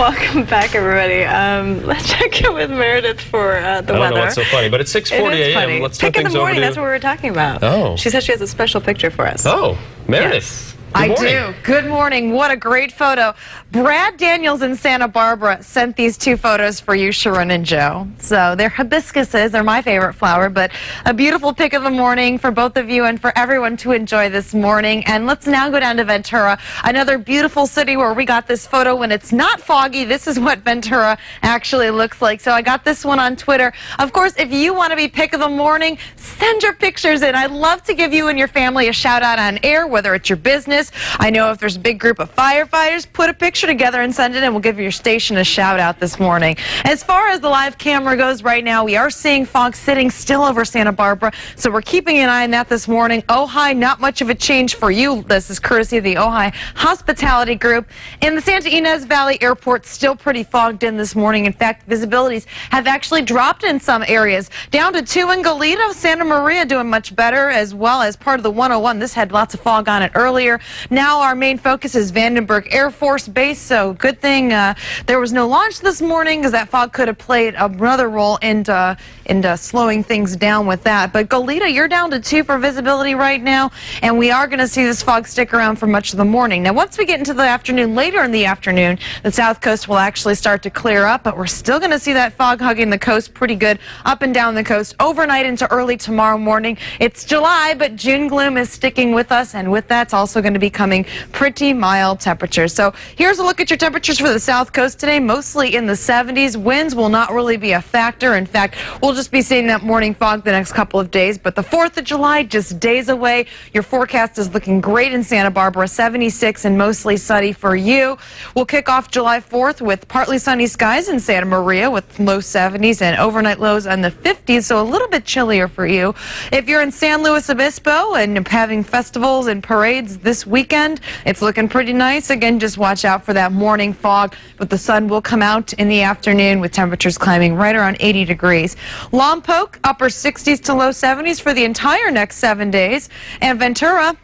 Welcome back, everybody. Um, let's check in with Meredith for uh, the I don't weather. know what's so funny, but it's 6:40 It a.m. Let's turn Pick in the morning. That's what we were talking about. Oh. She said she has a special picture for us. Oh, Meredith. Yes. I do. Good morning. What a great photo. Brad Daniels in Santa Barbara sent these two photos for you, Sharon and Joe. So they're hibiscuses. They're my favorite flower, but a beautiful pick of the morning for both of you and for everyone to enjoy this morning. And let's now go down to Ventura, another beautiful city where we got this photo when it's not foggy. This is what Ventura actually looks like. So I got this one on Twitter. Of course, if you want to be pick of the morning, send your pictures in. I'd love to give you and your family a shout out on air, whether it's your business. I know if there's a big group of firefighters, put a picture together and send it in. We'll give your station a shout out this morning. As far as the live camera goes right now, we are seeing fog sitting still over Santa Barbara. So we're keeping an eye on that this morning. Ojai, not much of a change for you. This is courtesy of the Ojai Hospitality Group. In the Santa Ynez Valley Airport, still pretty fogged in this morning. In fact, visibilities have actually dropped in some areas. Down to two in Goleta, Santa Maria doing much better, as well as part of the 101. This had lots of fog on it earlier. Now our main focus is Vandenberg Air Force Base, so good thing uh, there was no launch this morning because that fog could have played another role in, uh, in uh, slowing things down with that. But Goleta, you're down to two for visibility right now, and we are going to see this fog stick around for much of the morning. Now, once we get into the afternoon, later in the afternoon, the south coast will actually start to clear up, but we're still going to see that fog hugging the coast pretty good up and down the coast overnight into early tomorrow morning. It's July, but June gloom is sticking with us, and with that, it's also going to be coming pretty mild temperatures. So here's a look at your temperatures for the south coast today, mostly in the 70s. Winds will not really be a factor. In fact, we'll just be seeing that morning fog the next couple of days. But the 4th of July, just days away. Your forecast is looking great in Santa Barbara, 76 and mostly sunny for you. We'll kick off July 4th with partly sunny skies in Santa Maria with low 70s and overnight lows in the 50s, so a little bit chillier for you. If you're in San Luis Obispo and having festivals and parades this weekend, it's looking pretty nice. Again, just watch out for that morning fog, but the sun will come out in the afternoon with temperatures climbing right around 80 degrees. Lompoc, upper 60s to low 70s for the entire next seven days. And Ventura,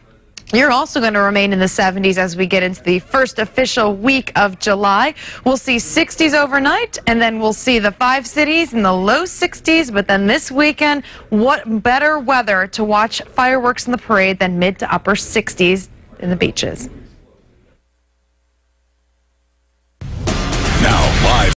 you're also going to remain in the 70s as we get into the first official week of July. We'll see 60s overnight, and then we'll see the five cities in the low 60s. But then this weekend, what better weather to watch fireworks in the parade than mid to upper 60s in the beaches?